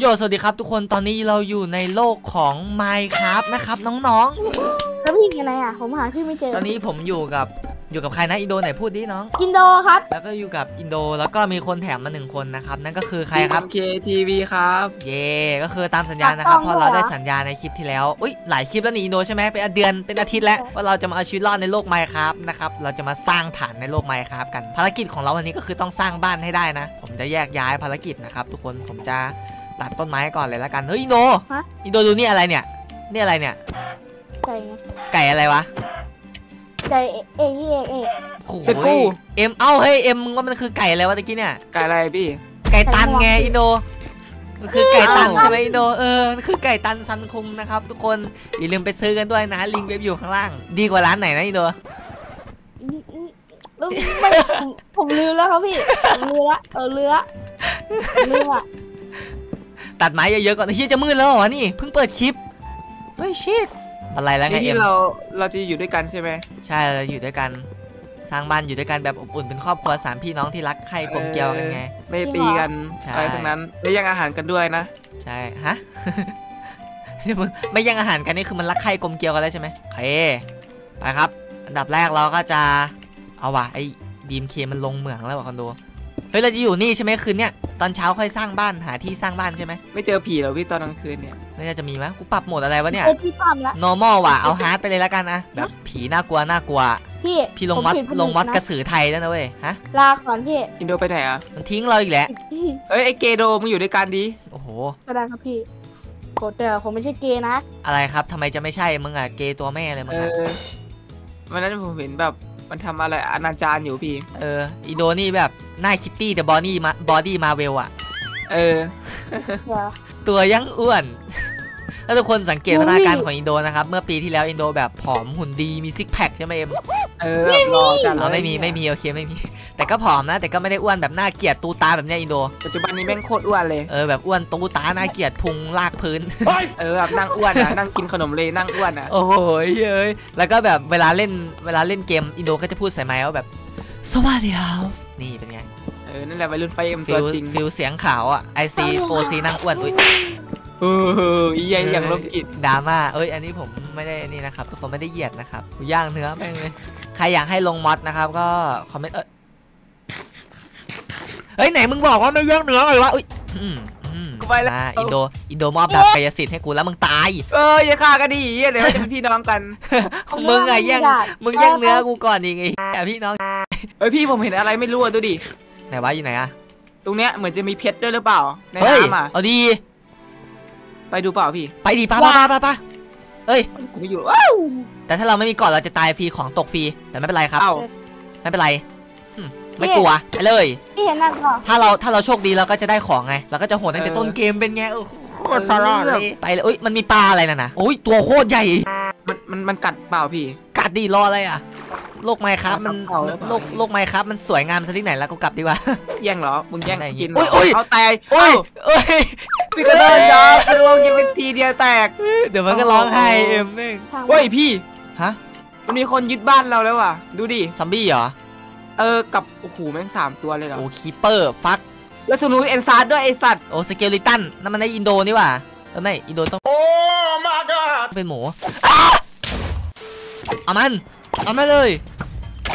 โยสวัสดีครับทุกคนตอนนี้เราอยู่ในโลกของ Minecraft นะครับน้องแล้วพี่ยังไงอะ ผมหาพี่ไม่เจอ ๆ ตอนนี้ผมอยู่กับอยู่กับใครนะอินโดไหนพูดดิน้อง อินโดครับ แล้วก็อยู่กับอินโดแล้วก็มีคนแถมมาหนึ่งคนนะครับ นั่นก็คือใครครับเคทีวีครับ เย่ก็คือตามสัญญานะครับตัดเพต่อราะเราได้เหรอสัญญาในคลิปที่แล้ว อุ้ยหลายคลิปแล้วนี่อินโดใช่ไหมเป็นเดือนเป็นอาทิตย์แล้วว่าเราจะมาเอาชีวิตรอดในโลก Minecraft นะครับ เราจะมาสร้างฐานในโลก Minecraft กัน ภารกิจของเราวันนี้ก็คือต้องสร้างบ้านให้ได้นะ ผมจะแยกย้ายภารกิจนะครับทุกคน ผมจะ ตัดต้นไม้ก่อนเลยละกัน เฮ้ยอินโดฮะ อินโดดูนี่อะไรเนี่ย นี่อะไรเนี่ยไก่ไงไก่อะไรวะไก่เอกเอกเอกเอกโอ้โหสกูเอ็ม เอ้า เฮ้ย เอ็มมึงว่ามันคือไก่อะไรวะตะกี้เนี่ย ไก่อะไรพี่ ไก่ตันไงอินโดมันคือไก่ตันอ้าวใช่ไหมอินโดเออมันคือไก่ตันซันคุงนะครับ ทุกคน อย่าลืมไปซื้อกันด้วยนะ ลิงก์เว็บอยู่ข้างล่าง ดีกว่าร้านไหนนะอินโด อืมอืมอืมไม่ผมผมลืมแล้วครับพี่ผมลืมละเออลืมละผมลืมอะ ตัดไม้เยอะๆก่อนเฮียจะมืดแล้วเหรอนี่เพิ่งเปิดคลิปเฮ้ยชิดอะไรแล้วไงนี่เอ็ที่มเราเราจะอยู่ด้วยกันใช่ไหมใช่เราอยู่ด้วยกัน สร้างบ้านอยู่ด้วยกันแบบอบอุ่นเป็นครอบครัวสามพี่น้องที่รักใคร่กลมเกลียวกันไง ไม่ได้ตีกันใช่ อะไรทั้งนั้นได้แย่งอาหารกันด้วยนะ ใช่ฮะ นี่มึงไม่แย่งอาหารกันนี่คือมันรักใคร่กลมเกลียวกันแล้วใช่ไหมโอเคไปครับ อันดับแรกเราก็จะเอาว่ะไอ้บีมเคมันลงเหมืองแล้วว่ะคอนโด เฮ้ยเราจะอยู่นี่ใช่ไหมคืนเนี้ยตอนเช้าค่อยสร้างบ้านหาที่สร้างบ้านใช่ไหมไม่เจอผีเหรอพี่ตอนกลางคืนเนี่ยน่าจะมีมั้ยกูปรับโหมดอะไรวะเนี่ยเจอพี่ตั้มละ normal ว่ะเอา hard ไปเลยละกันอะแบบผีน่ากลัวน่ากลัว พี่พี่ลงมอดผผิผลงมอดนะกระสือไทยแล้วนะเว้ยฮะลาก่อนพี่อินโดไปไหนอะมันทิ้งเราอีกแล้วพี่เอ้ยไอเกโดมึงอยู่ด้วยกันดีโอ้โห ก็ได้ครับพี่โกแต่ผมไม่ใช่เกย์นะอะไรครับทำไมจะไม่ใช่มึงอะเกย์ตัวแม่เลยมึงเออะอวันนั้นผมเห็นแบบ มันทำอะไรอนาจารอยู่พี่ เอออีโดนี่แบบหน้าคิตตี้แต่ body มา body Marvel อะเออเดี๋ยวตัวยังอ้วน แล้วทุกคนสังเกตอุ้พัยฒนาการของอินโดนะครับ เมื่อปีที่แล้วอินโดแบบผอมหุ่นดีมีซิกแพคใช่ไหมเอ็มเออแบบรอกันอ๋อไม่มีไม่มีโอเคไม่มี แต่ก็ผอมนะ แต่ก็ไม่ได้อ้วนแบบน่าเกลียดตูตาแบบเนี้ยอินโด ปัจจุบันนี้แม่งโคตรอ้วนเลย เออแบบอ้วนตูตาน่าเกลียดพุงลากพื้น เออแบบนั่งอ้วนอะนั่งกินขนมเลยนั่งอ้วนอะ โอ้โหเอ้ยแล้วก็แบบเวลาเล่นเวลาเล่นเกมอินโดก็จะพูดใส่ไมค์ว่าแบบสวัสดีครับนี่เป็นไงเออนั่นแหละวัยรุ่นไฟเอ็มฟิตัวลจริงฟิลเสียงขาวอะไอซีโปซีนั่งอ้วนอุ้ย เอออีใหญ่อย่างโรคจิตดราม่าเอ้ย อันนี้ผมไม่ได้นี่นะครับ ทุกคนไม่ได้เหยียดนะครับกูย่างเนื้อแม่งเลย ใครอยากให้ลงมอดนะครับ ก็คอมเมนต์เอ้ยเฮ้ยไหนมึงบอกว่าไม่ย่างเนื้อเลยวะอุ้ยอืมอืมกูไปแล้วอ่าอินโดอินโดมอบดาบกายสิทธิ์ให้กูแล้วมึงตาย เอออย่าฆ่ากันดิเหี้ยเดี๋ยวเราจะเป็นพี่น้องกัน มึงอะแย่งมึงแย่งเนื้อกูก่อนอีกไอ้แต่พี่น้องเฮ้ยพี่ผมเห็นอะไรไม่รู้อะดูดิไหนวะอยู่ไหนอะตรงเนี้ยเหมือนจะมีเพชรด้วยหรือเปล่าในเฮ้ยน้ำอะเอาดี ไปดูเปล่าพี่ ไปดิป้าป้าป้าป้าป้าเอ้ยกูไม่อยู่ว้าวแต่ถ้าเราไม่มีก่อนเราจะตายฟรีของตกฟรีแต่ไม่เป็นไรครับเอ้าไม่เป็นไรหึไม่กลัวไปเลยพี่เห็นนั่นก่อนถ้าเราถ้าเราโชคดีเราก็จะได้ของไงเราก็จะโหดตั้งแต่ต้นเกมเป็นไงโอ้โหโคตรสลอดเลยไปเลยเอ้ยมันมีปลาอะไรน่ะนะโอ้ยตัวโคตรใหญ่มันมันมันกัดเปล่าพี่ กัดดีรออะไรอะ โลกไมค์ครับมันเอาเอาโลกโลกไมค์ครับมันสวยงามซะที่ไหนแล้วก็กลับดีกว่าแย่งเหรอมึงแย่งอะไรอย่างงี้กินเหรอุ๊ยอุ๊ยเอาแตกโอ้เอ้ายเอ้ยพี่ก็เดินยอมดวงยิงเป็นทีเดียวแตก เดี๋ยวมันก็ร้องไห้เอ็มนึงทางเฮ้ยพี่ฮะมันมีคนยึดบ้านเราแล้วว่ะ ดูดิซอมบี้เหรอเออกับโอ้โหแม่งสามตัวเลยเหรอโอ้คีเปอร์ฟักแล้วสนุกเอนซาร์ด้วยไอสัตว์โอ้สเกลิตันนั่นมันในอินโดนี่หว่าเออไม่อินโดต้องโอ้ my god เป็นหมูอ้าเอามัน เอามาเลย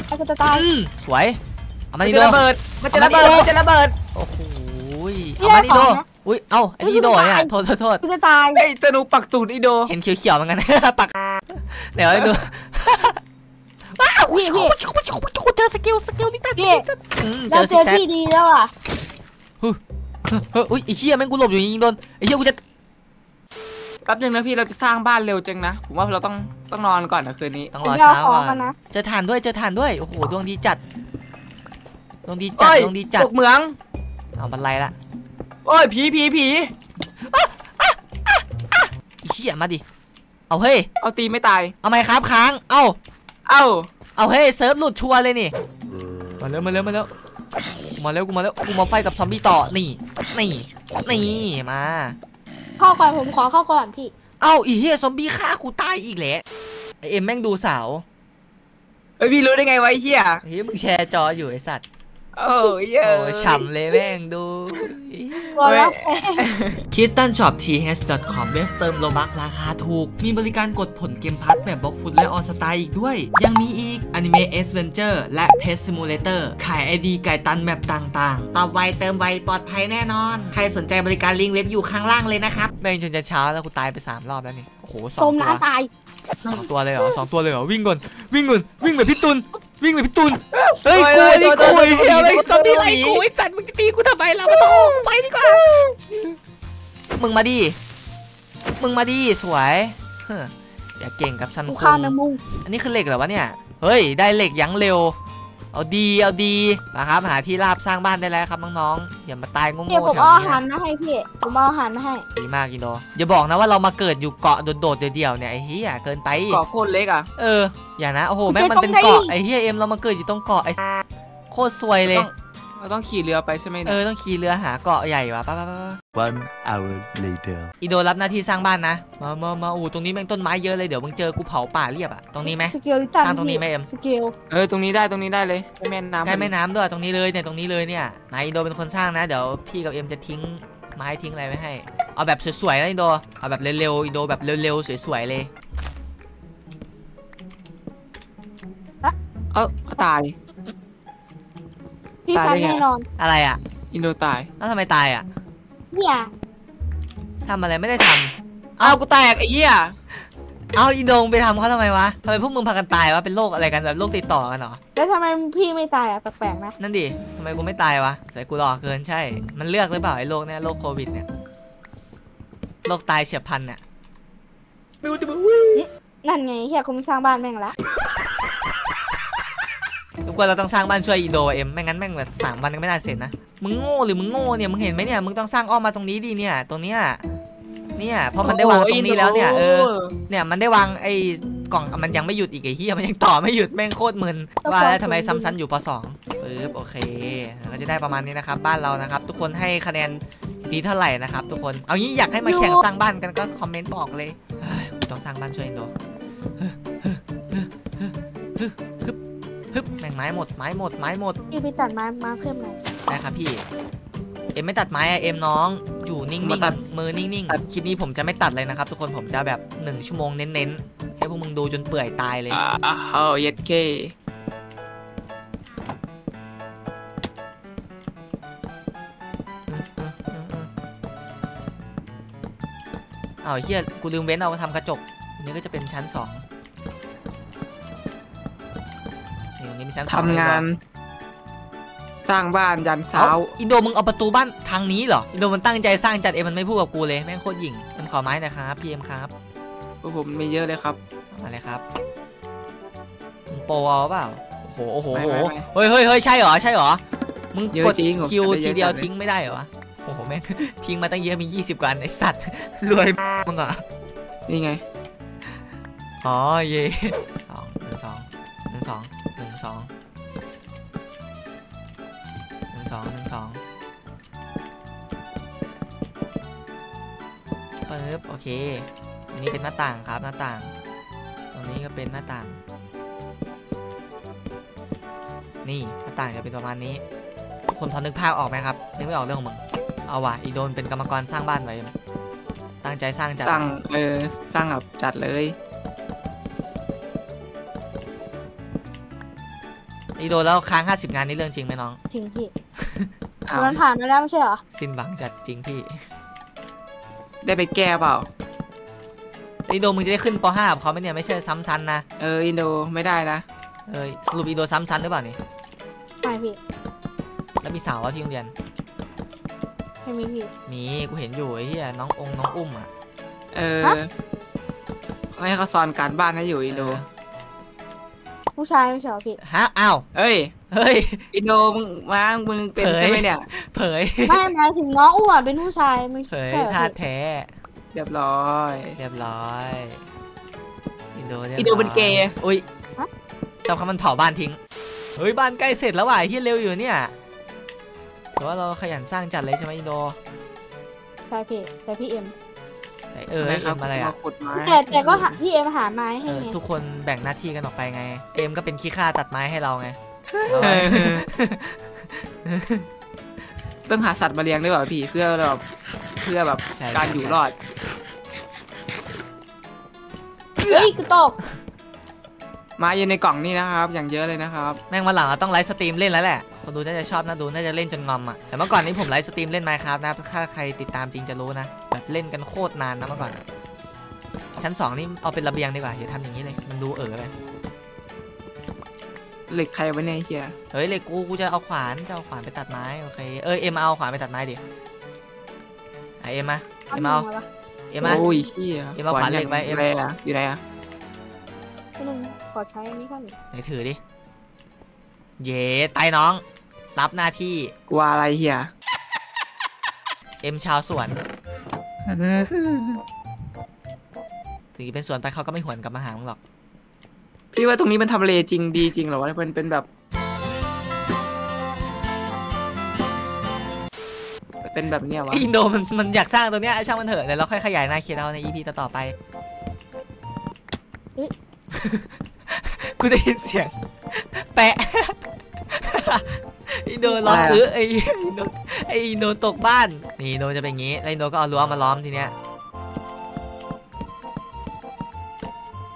ไอ้ก็จะตาย อืมสวยเอามามันอินจะโดระเบิด มันจะระเบิดเอามาดิมันจะระเบิด โอ้โหยพี่เอามาได้ดิโดของนะอุ้ยเอ้าอันนี้อีโดเนี่ยโทษโทษโทษพี่จะตายไอ้สนุกปักตูดอีโด เห็นเขียวๆเหมือนกัน ปักเดี๋ยวให้ดูว้าวพี่พี่เจอสกิลสกิลนี่ตัดพี่อืมเจเราอเจซิกอแซกที่ดีแล้วอะเฮ้ยอุ้ยไอ้เหี้ยแม่งกูหลบอยู่ยิงโดนไอ้เหี้ยกูจะ แป๊บนึงนะพี่เราจะสร้างบ้านเร็วจังนะ ผมว่าเราต้องต้องนอนก่อนนะคืนนี้ ต้องผรมอจะเอาเช้าของก่อกันนนะเจอถ่านด้วยเจอถ่านด้วยโอ้โหดวงดีจัดดวงดีจัดโอ้ยดวงดีจัดตกเหมืองเอาบันไลละโอ้ยผีผีผีไอ้เหี้ยมาดิเอาเฮ้ยเอาตีไม่ตายเอาไหมครับค้างเอ้าเอ้าเอาเฮ้ยเซิร์ฟหลุดชัวร์เลยนี่มาเร็วมาเร็วมาเร็วกูมาเร็วกูมาเร็วกูมาไฟกับซอมบี้ต่อนี่นี่นี่มา เข้าก่อนผมขอเข้าก่อนพี่ เอ้าอีเหี้ยซอมบี้ฆ่ากูตายอีกแล้วไอเอ็มแม่งดูสาว เฮ้ยพี่รู้ได้ไงวะไอ้เฮียเฮ้ยมึงแชร์จออยู่ไอสัตว์ โอ้ยเยโอ้อะฉ่ำเลยแม่งดูตัวละแพง k i s t a n Shop th.com เว็บเติม Robux ราคาถูก มีบริการกดผล Game Pass แมป Blox Fruits และ All Star อีกด้วย ยังมีอีก Anime Adventure และ Pet Simulator ขายไอดีไก่ตันแมปต่างๆ ตอบไวเติมไวปลอดภัยแน่นอน ใครสนใจบริการลิงก์เว็บอยู่ข้างล่างเลยนะครับ แม่งจนจะเช้าแล้วกูตายไป 3 รอบแล้วนี่ โอ้โหสอจงมตัวน้ำตายสองตัวเลยเหรอสองตัวเลยเหรอวิ่งก่อนวิ่งก่อนวิ่งแบบพี่ตุนวิ่งแบบพี่ตุนเฮ้ยกูไอ้นี่กูไอ้เหี้ยไอ้ซอมบี้ไล่กูไอ้สัตว์มึงจะตีกูทำไมล่ะมาโตกูไปดีกว่า มึงมาดิ มึงมาดิสวยเฮ้ออย่าเก่งกับซันกูคุฆ่างแมงมุมอันนี้คือเหล็กเหรอวะเนี่ย เฮ้ย ได้เหล็กยั้งเร็ว เอาดี เอาดี นะครับ หาที่ราบสร้างบ้านได้แล้วครับน้องๆ อย่ามาตายโง่เดี๋ยวๆผมแถวเอาอานี้หารนะมาให้พี่ ผมเอาอาหารมาให้ ดีมากกินโดอย่าบอกนะว่าเรามาเกิดอยู่เกาะโดดๆเดี่ยวๆเนี่ยไอ้เหี้ยเกินไป เกาะโคตรเล็กอะ เออ อย่านะ โอ้โห แม่งมันเป็นเกาะไอ้เหี้ยเอ็มเรามาเกิดอยู่ตรงเกาะไอ้โคตรซวยเลยต้อง เราต้องขี่เรือไปใช่ไหมเอเนี่ยอต้องขี่เรือหาเกาะใหญ่วะไป้าป้า One hour later. อีโดรับหน้าที่สร้างบ้านนะ มามามาโอ้โหตรงนี้แม่งต้นไม้เยอะเลยเดี๋ยวมึงเจอกูเผาป่าเรียบอะตรงนี้ไหม skeleton สร้างตรงนี้ไหมเอ็มสเกลเออตรงนี้ได้ตรงนี้ได้เลยใกล้แม่น้ำใกล้แม่น้ำด้วยตรงนี้เลยเนี่ยตรงนี้เลยเนี่ยนายอีโดเป็นคนสร้างนะ เดี๋ยวพี่กับเอ็มจะทิ้งไม้ทิ้งอะไรไว้ให้ เอาแบบสวยๆนะอีโดเอาแบบเร็วๆอีโดแบบเร็วๆสวยๆเลย เออเขาตาย พี่ตายซันได้ไง แน่นอนอะไรอะอินโดตายแล้วทำไมตายอะเนี่ยทำอะไรไม่ได้ทำเอ้ากูแตกไอ้เหี้ยเอาอีโดงไปทำเขาทำไมวะทำไมพวกมึงพากันตายวะเป็นโรคอะไรกันแบบโรคติดต่อกันเหรอแล้วทำไมพี่ไม่ตายอะแปลกๆนะนั่นดิทำไมกูไม่ตายวะใส่กูหลอกเกินใช่ มันเลือกหรือเปล่าไอ้โรคเนี่ยโรคโควิดเนี่ยโรคตายเฉียบพลันเนี่ยนั่นไงเฮียกูไม่สร้างบ้านแม่งละ ทุกคนเราต้องสร้างบ้านช่วยอีโดเอ็มไม่งั้นแม่งแบบสามวันก็ไม่น่าเสร็จนะมึงโง่หรือมึงโง่เนี่ยมึงเห็นไหมเนี่ยมึงต้องสร้างอ้อมมาตรงนี้ดิเนี่ยตรงเนี้ยเนี่ยเพราะมันได้วางตรงนี้แล้วเนี่ยเออเนี่ยมันได้วางไอ้กล่องมันยังไม่หยุดอีกไอ้เหี้ยมันยังต่อไม่หยุดแม่งโคตรมึนว่าแล้วทำไมซ้ำซ้ำอยู่ปสองปึ๊บโอเคแล้วก็จะได้ประมาณนี้นะครับบ้านเรานะครับ ทุกคนให้คะแนนดีเท่าไหร่นะครับ ทุกคนเอางี้อยากให้มาแข่งสร้างบ้านกันก็คอมเมนต์บอกเลยเฮ้ยกูต้องสร้างบ้านช่วยอินโด ฮึบฮึบฮึบแม่งไม้หมดไม้หมดไม้หมดพี่ไปตัดไม้มาเพิ่มหน่อยได้ครับพี่ เอ็มไม่ตัดไม้อะเอ็มน้อง อยู่นิ่งมาตัด ๆมือนิ่งๆคลิปนี้ผมจะไม่ตัดเลยนะครับ ทุกคนผมจะแบบหนึ่งชั่วโมงเน้นๆให้พวกมึงดูจนเปื่อยตายเลยอ่าเอาเย็ดเคอ้าวเฮียกูลืมเว้นเอาทำกระจกอันนี้ก็จะเป็นชั้นสอง นี่ตรงนี้มีชั้นสองทำงาน สร้างบ้านยันเช้าเช้าอินโดมึงเอาประตูบ้านทางนี้เหรออินโดมันตั้งใจสร้างจัดเอ็มมันไม่พูดกับกูเลยแม่งโคตรหยิ่งเอ็มขอไม้หนะครับพี่เอ็มครับพวกผมมีเยอะเลยครับ เอามาเลยครับมึงโปรเอาเปล่าโอ้โหโอ้โหไม่โอ้โหไม่ไม่เฮ้ยเฮ้ยเฮ้ยใช่เหรอใช่เหรอมึงเยอะกดจริงผมคิวจำได้เยอะทีเดียวจัดเลย ทิ้งไม่ได้เหรอวะโอ้โหแม่ง ทิ้งมาตั้งเยอะมี 20กว่าอันไอสัตว์ รวยมึงเหรอนี่ไง อ๋อเย่ สองหนึ่งสองหนึ่งสอง หนึ่งสองหนึ่งสองหนึ่งสองปึ๊บโอเคตรงนี้เป็นหน้าต่างครับหน้าต่าง ตรงนี้ก็เป็นหน้าต่าง นี่หน้าต่างจะเป็นประมาณนี้ทุกคนพอนึกภาพออกไหมครับนึกไม่ออกเรื่องของมึงเอาว่ะอีโดนเป็นกรรมกรสร้างบ้านไว้ตั้งใจสร้างจัดสร้างเออสร้างแบบจัดเลย อีโดแล้วค้าง 50 งานนี่เรื่องจริงไหมน้อง จริงพี่อ้าวมันผ่านมาแล้วไม่ใช่เหรอ สิ้นหวังจัดจริงพี่ได้ไปแก้เปล่า อีโดมึงจะได้ขึ้นป .5 กับเขาไหมเนี่ยไม่ใช่ซ้ำซันนะเอออินโดไม่ได้นะเออสรุปอีโดซ้ำซันหรือเปล่านี่ไม่พี่แล้วมีสาวอะที่โรงเรียนไม่มีพี่ มีกูเห็นอยู่ไอ้เหี้ยน้ององค์น้องอุ้มอะ เออฮะให้เขาสอนการบ้านให้อยู่อินโด ผู้ชายไม่ใช่เหรอพี่ ฮะอ้าวเอ้ย เฮ้ย อินโดมึงมามึงเป็นเผยใช่ไหมเนี่ย เผย ไม่หมายถึงน้องอ้วนเป็นผู้ชายไม่เผใช่ยเหรอท่าตุพี่แท้ เรียบร้อย เรียบร้อย อินโดรียบอินโดเป็นเกย์ร้อยอุ้ยจำคำมันเผาบ้านทิ้ง เฮ้ย บ้านใกล้เสร็จแล้วว่ะไอ้เหี้ยเร็วอยู่เนี่ยแต่ว่าเราขยันสร้างจัดเลยใช่ไหมอินโด ใช่พี่แต่พี่เอ็มแต่ เออทำไมเอ็ครับมอะไรมาอะขุดไม้แต่แต่ก็หาพี่เอ็มหาไม้เอให้อไงทุกคนแบ่งหน้าที่กันออกไปไง เอ็มก็เป็นขี้ข้าตัดไม้ให้เราไงเออต้องหาสัตว์มาเลี้ยงด้วยเปล่าพี่เพื่อแบบเพื่อแบบใช่การอยู่รอดเฮ้ยกูตกมาอยู่ในกล่องนี่นะครับ อย่างเยอะเลยนะครับ แม่งมาหลังเราต้องไลฟ์สตรีมเล่นแล้วแหละ คนดูน่าจะชอบนะดูน่าจะเล่นจนงอมอะแต่เมื่อก่อนนี้ผมไลฟ์สตรีมเล่น Minecraft นะถ้าใครติดตามจริงจะรู้นะแบบเล่นกันโคตรนานนะเมื่อก่อนอะชั้นสองนี่เอาเป็นระเบียงดีกว่าอย่าทำอย่างนี้เลยมันดูเออไปเหล็กใครวะเนี่ยไอ้เฮียเฮ้ยเลยกูกูจะเอาขวานจะเอาขวานไปตัดไม้โอเคเออเอ็มเอาขวานไปตัดไม้ดิไอะเอ็มมาเอ็มเอาเอ็มมาโอ้ยเฮียเอ็มเอาขวานเหล็กไปเอ็มอะไรอะอยู่ไหนอะพี่หนึ่งขอใช้อันนี้ก่อนไหนถือดิ เย่ตายน้อง รับหน้าที่กลัวอะไรเฮียเอ็มชาวสวนถึงจะเป็นสวนไปเขาก็ไม่หวนกลับมาหามึงหรอก พี่ว่าตรงนี้มันทำเลจริงดีจริงเหรอวะมันเป็นแบบ เป็นแบบเนี้ยวะไอ้อินโดมันมันอยากสร้างตัวเนี้ยช่างมันเถอะเดี๋ยวเราค่อยขยายหนาเขียนเอาใน EP ต่อๆไปกูได้ยินเสียง แปะ อินโดร้องเออไอ้อินโดไอ้อินโดตกบ้าน นี่อินโดจะเป็นอย่างงี้แล้วอินโดก็เอารั้วมาล้อมทีเนี้ย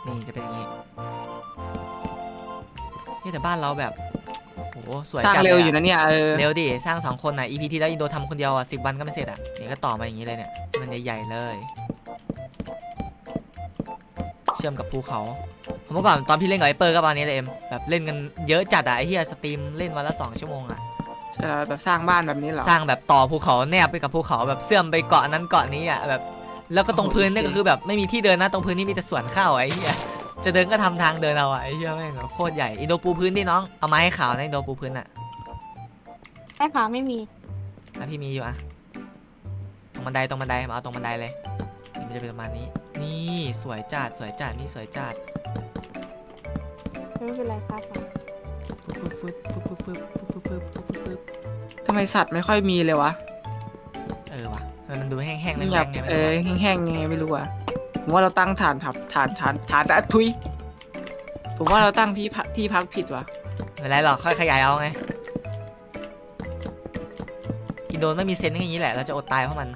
นี่จะเป็นอย่างงี้เฮ้ยแต่บ้านเราแบบโหสวยสร้างจัดเร็วลอยู่นะเนี่ยเออเร็วดิ สร้างสองคนน่ะ EP ที่แล้วอินโดทำคนเดียวอะสิบวันก็ไม่เสร็จอะนี่ก็ต่อมาอย่างนี้เลยเนี่ย มันใหญ่ๆเลย เชื่อมกับภูเขา เมื่อก่อนตอนพี่เล่นกับไอเปอร์ก็ประมาณนี้เลยเอ็มแบบเล่นกันเยอะจัดอะไอ้เหี้ย stream เล่นวันละสองชั่วโมงอะใช่แล้วแบบสร้างบ้านแบบนี้เหรอสร้างแบบต่อภูเขาแนบไปกับภูเขาแบบเชื่อมไปเกาะนั้นเกาะนี้อะแบบแล้วก็ตรงพื้นเนี่ยก็คือแบบไม่มีที่เดินนะตรงพื้นนี่มีแต่สวนข้าวอะไอ้เหี้ยจะเดินก็ทำทางเดินเอาอะไอ้เหี้ยแม่งโคตรใหญ่อินโดปูพื้นดิน้องเอาไม้ให้ขาวนะอินโดปูพื้นอะไอ้ขาไม่มีถ้าพี่มีอยู่อะตรงบันไดตรงบันไดมาเอาตรงบันไดเลยนี่มันจะเป็นประมาณนี้ นี่สวยจัดสวยจัดนี่สวยจัด ไม่เป็นไรครับฟึบฟึบฟึบฟึบฟึบฟึบฟึบฟึบฟึบฟึบทำไมสัตว์ไม่ค่อยมีเลยวะเออว่ะมันดูแห้งๆไม่แรอยากงๆไงไม่เอรู้ออะแห้งๆยังไงไม่รู้อะผมว่าเราตั้งฐานทับฐานฐานฐานอะทุยผมว่าเราตั้งที่พักที่พักผิดว่ะไม่เป็นไรหรอกค่อยขยายเอาไงอินโดนไม่มีเซนต์อย่างนี้แหละเราจะอดตายเพราะมัน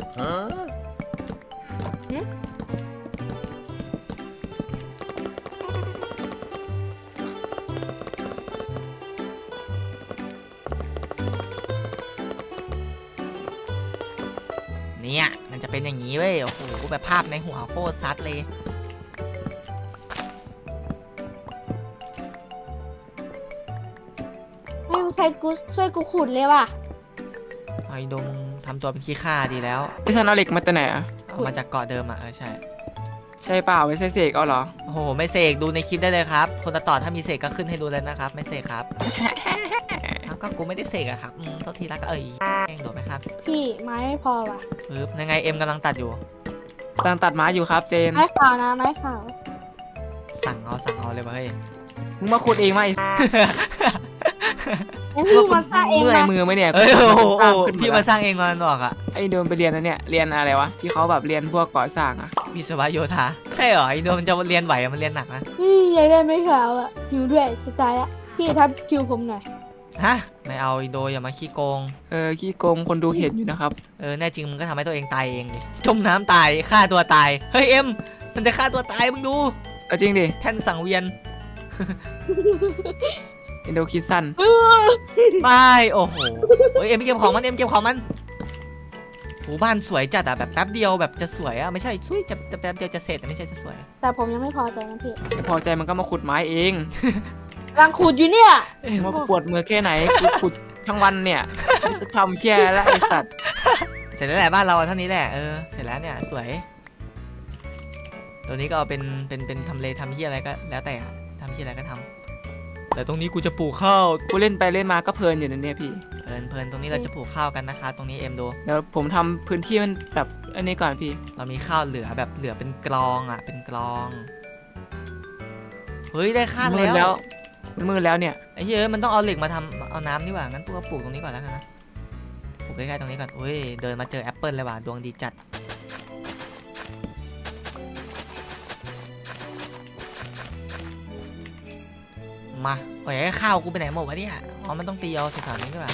เนี่ยมันจะเป็นอย่างนี้เว้ยโอ้โหแบบภาพในหัวโคตรซัดเลยไม่มีใครกูช่วยกูขุดเลยว่ะไอ้ดงทำตัวเป็นขี้ข้าดีแล้วพี่ซันเอาเหล็กมาแต่ไหนอะเอามาจากเกาะเดิมอะเออใช่ ใช่เปล่าไม่ใช่เสกเอาเหรอโอ้โหไม่เสกดูในคลิปได้เลยครับ คนตัดต่อถ้ามีเสกก็ขึ้นให้ดูเลยนะครับ ไม่เสกครับอ้าว ก็กูไม่ได้เสกอะครับอืมโทษทีละก็เอ้ยแกล้งโดดไหมครับ พี่ไม้ไม่พอว่ะปึ๊บยังไงเอ็มกำลังตัดอยู่ ตั้งตัดไม้อยู่ครับเจน ไม้ขาวนะไม้ขาวสั่งเอาสั่งเอาเลยว่ะเฮ้ย มึงมาขุดเองไหมงั้นพี่มาสร้างเองเมื่อยมามือไหมเนี่ยเอ้ยโอ้โหสร้างขึ้นพี่มามาสร้างเองมันบอกอะไอ้โดนไปเรียนนะเนี่ย เรียนอะไรวะ ที่เขาแบบเรียนพวกก่อสร้างอะวิศวะโยธาใช่เหรอไอโดมันจะเรียนไหวอะมันเรียนหนักนะ พี่อยากได้ไม้ขาวอะหิวด้วยจะตายละพี่ทับคิวผมหน่อยฮะ ไม่เอาอินโดอย่ามาขี้โกง เออขี้โกงคนดูเห็นอยู่นะครับ เออแน่จริงมึงก็ทำให้ตัวเองตายเองดิจมน้ำตายฆ่าตัวตายเฮ้ยเอ็มมันจะฆ่าตัวตายมึงดูเอาจริงดิแท่นสังเวียนอินโดคิดสั้นไม่โอ้โหเฮ้ยเอ็มเก็บของมันเอ็มเก็บของมันโหบ้านสวยจัดอะแบบแป๊บเดียวแบบจะสวยอะไม่ใช่สวยจะแป๊บเดียวจะเสร็จแต่ไม่ใช่จะสวย แต่ผมยังไม่พอใจนะพี่ไม่พอใจมันก็มาขุดไม้เอง รังขุดอยู่เนี่ยมาปวดมือแค่ไหนกูขุดทั้งวันเนี่ยจะทำแค่แล้วไอ้สัตว์เสร็จแล้วแหละบ้านเราอะเท่านี้แหละเออเสร็จแล้วเนี่ยสวย ตัวนี้ก็เอาเป็นเป็นเป็นทำเลทำที่อะไรก็แล้วแต่อะทำที่อะไรก็ทำแต่ตรงนี้กูจะปลูกข้าวกูเล่นไปเล่นมาก็เพลินอยู่นะเนี่ยพี่ เพลินเพลินตรงนี้เราจะปลูกข้าวกันนะคะ ตรงนี้เอ็มดูเดี๋ยวผมทำพื้นที่มันแบบอันนี้ก่อนพี่ เรามีข้าวเหลือแบบเหลือเป็นกรองอะเป็นกรองเฮ้ยได้ข้าวมืดแล้แล้ว ว มันมืดแล้วเนี่ยไอ้เหี้ยมันต้องเอาเหล็กมาทำเอาน้ำนี่หว่างั้นพวกก็ปลูกตรงนี้ก่อนแล้วกันนะปลูกใกล้ๆตรงนี้ก่อนเฮ้ยเดินมาเจอแอปเปิลเลยว่ะดวงดีจัดมาโอ้ยข้าวกูไปไหนหมดวะเนี่ย อ๋อ มันต้องตีเอาแถวๆนี้ใช่ป่ะ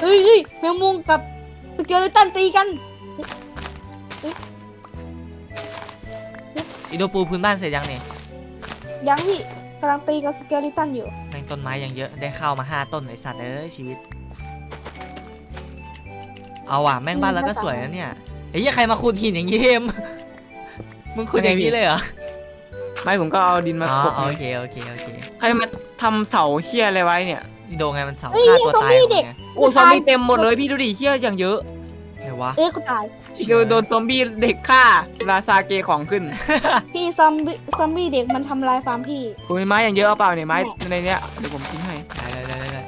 เฮ้ยแมงมุมกับ เกเลตันตีกันอินโดปูพื้นบ้านเสร็จยังเนี่ยยังพี่กำลังตีกับสเกเลตันอยู่แม่งต้นไม้ยังเยอะได้ข้าวมาห้าต้นไอสัตว์เอ้ยชีวิต เอาว่ะแม่งบ้านเราก็สวยนะเนี่ยเฮ้ยังใครมาขุดหินอย่างงี้เอ็มมึงขุดอย่างนี้เลยเหรอไม่ผมก็เอาดินมาอ๋อกบไงโอเคโอเคโอเคใครมาทำเสาเฮียอะไรไว้เนี่ยอินโดไงมันเสาฆ่าตัวตายหมดเด็กไงโอ้ซอมบี้เต็มหมดเลยพี่ดูดิเฮียอย่างเยอะ วะ เอ้ยกูตายโดนโดนซอมบี้เด็กฆ่าราซาเกของขึ้น พี่ซอมบี้ซอมบี้เด็กมันทำลายฟาร์มพี่ผมมีไม้อย่างเยอะเอาเปล่าเนี่ยไม้ในเนี้ยเดี๋ยวผมทิ้งให้ ได้ได้ได้ได้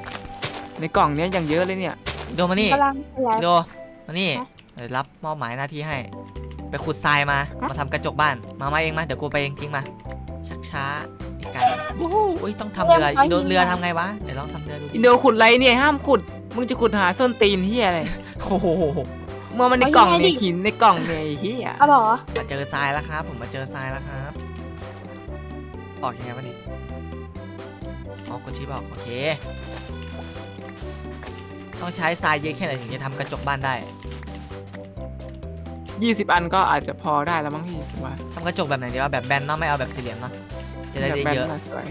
ในกล่องเนี้ยอย่างเยอะเลยเนี่ยอินโดมานี่กำลังอะไรอินโดมานี่ฮะเดี๋ยวรับมอบหมายหน้าที่ให้ ไปขุดทรายมาฮะมาทำกระจกบ้าน มามาเองมาเดี๋ยวกูไปเองทิ้งมา ชักช้าไอ้ไก่โอ้โหอุ้ยต้องทำเรือเรือไฟอินโดยิงเรืออะทำไงวะ เดี๋ยวลองทำเรือดูอินโดขุดไรเนี่ยห้ามขุด มึงจะขุดหาส้นตีนเฮียอะไร โอ้โห เมื่อมันในกล่องเนี่ยหินในกล่องเนี่ยไอ้เฮียเอาเหรอมาเจอทรายแล้วครับ ผมมาเจอทรายแล้วครับออกยังไงวะนี่ออกกดชิปออกโอเค ต้องใช้ทรายเยอะแค่ไหนถึงจะทำกระจกบ้านได้ยี่สิบอันก็อาจจะพอได้แล้วมั้งพี่ผมว่าทำกระจกแบบไหนดีวะแบบแบนเนาะไม่เอาแบบสี่เหลี่ยมเนาะจะได้แบบได้แบนเยอะน่าสวย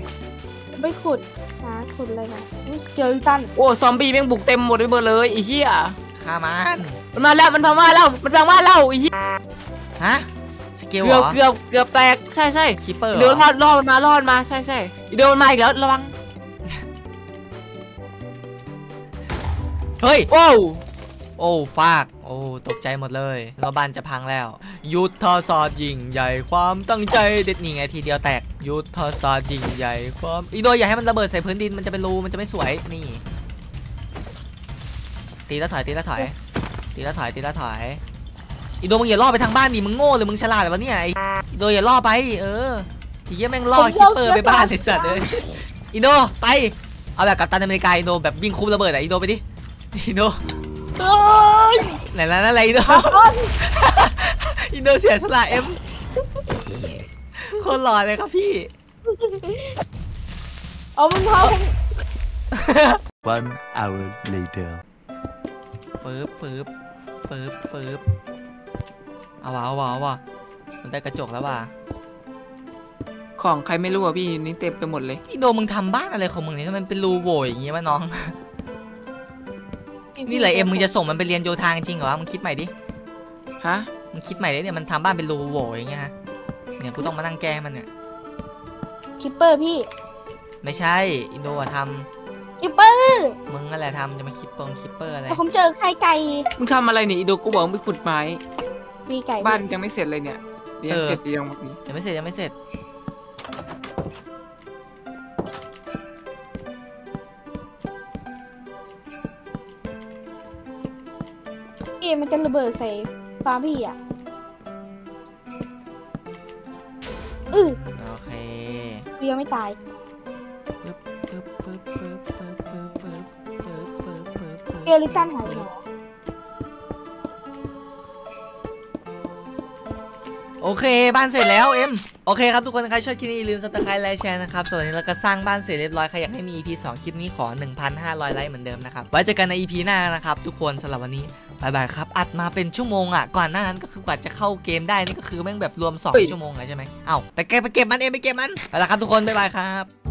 ไม่ขุดหาขุดอะไรนะอุ๊ย skeleton โอ้ซอมบี้แม่งบุกเต็มหมดไปหมดเลยไอ้เหี้ยฆ่ามัน มันมาแล้วมันพังมาแล้วมันพังมาแล้วไอ้เหี้ยฮะสเกลเกืเหรอบอเกือบเกือบแตกใช่ใช่ creeper เหรอเดี๋ยวรอดรอดมันมารอดมาใช่ใช่เดี๋ยวมันมาอีกแล้วระวังเฮ้ย โอ้ว oh fuck โอ้ ตกใจหมดเลยเราบ้านจะพังแล้ว ยุทธศาสตร์ยิ่งใหญ่ความตั้งใจเด็ดนี่ไงทีเดียวแตก ยุทธศาสตร์ยิ่งใหญ่ความอินโดอย่าให้มันระเบิดใส่พื้นดินมันจะเป็นรูมันจะไม่สวยนี่ ตีแล้วถอยตีแล้วถอย ตีแล้วถอยตีแล้วถอยอินโดมึงอย่าล่อไปทางบ้านดิมึงโง่หรือมึงฉลาดหรือวะเนี่ยไอ้อินโดอย่าล่อไป เออไอ้เหี้ยแม่งล่อ creeper ไปบ้านเลยสัตว์เลยอีโดไปเอาแบบกัปตันอเมริกาอีโดแบบวิ่งคุบระเบิดอะอีโดไปดิอีโดเอ้ยไหนแล้วอะไรอินโดอินโดเสียสละเอ็มโคนหล่อเลยครับพี่เอามันเท้าผม One hour later. ฟืบฟืบ ฟืบฟืบเอาวะเอาวะเอาวะมันได้กระจกแล้วว่ะของใครไม่รู้อะพี่นี่เต็มไปหมดเลยอินโดมึงทำบ้านอะไรของมึงเนี่ยทำไมมันเป็นรูโหว่อย่างงี้วะน้อง นี่เหรอเอ็มมึงจะส่งมันไปเรียนโยธาจริงเหรอวะมึงคิดใหม่ดิฮะมึงคิดใหม่ดิเนี่ยมันทำบ้านเป็นรูโหว่อย่างเงี้ยฮะเนี่ยกูต้องมานั่งแก้มันเนี่ยคิปเปอร์พี่ ไม่ใช่อินโดอะท คิปเปอร์ำมึงนั่นแหละทำจะมาคิดปงคิปเปอร์อะไรแต่ผมเจอไข่ไก่มึงทำอะไรนี่อินโดกูบอกมึงไปขุดไม้ มีไก่บ้านยังไม่เสร็จเลยเนี่ยเรียนเสร็จหรือยังเมื่อกี้ยังไม่เสร็จยังไม่เสร็จพี่มันจะระเบิดใส่ฟาร์มพี่อะอือโอเคกูยังไม่ตาย skeleton หายไปไหนวะโอเค บ้านเสร็จแล้วเอ็มโอเคครับทุกคนใครชอบคลิปนี้อย่าลืม subscribe ไลค์แชร์นะครับส่วนวันนี้เราก็สร้างบ้านเสร็จเรียบร้อยใครอยากให้มี EP 2คลิปนี้ขอ 1,500 ไลค์เหมือนเดิมนะครับ ไว้เจอกันใน EP หน้านะครับทุกคนสำหรับวันนี้บายบายครับอัดมาเป็นชั่วโมงอะก่อนหน้านั้นก็คือกว่าจะเข้าเกมได้นี่ก็คือแม่งแบบรวม 2 ชั่วโมงเลยใช่ไหมเอ้าไปเก็บไปเก็บมันเอ็มไปเก็บมันไปแล้วครับทุกคนบ๊ายบายครับ